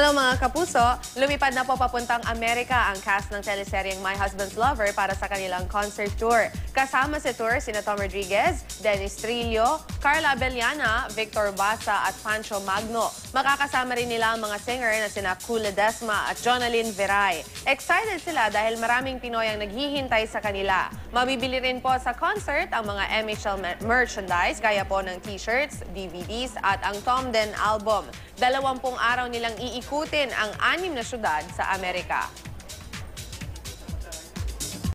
Hello mga kapuso! Lumipad na po papuntang Amerika ang cast ng teleseryeng My Husband's Lover para sa kanilang concert tour. Kasama sa tour sina Tom Rodriguez, Dennis Trillo, Carla Abellana, Victor Basa at Pancho Magno. Makakasama rin nila ang mga singer na sina Kula Desma at Jonalyn Veray. Excited sila dahil maraming Pinoy ang naghihintay sa kanila. Mabibili rin po sa concert ang mga MHL mer- merchandise gaya po ng t-shirts, DVDs at ang Tom Den album. Dalawampung araw nilang iikutin ang anim na syudad sa Amerika.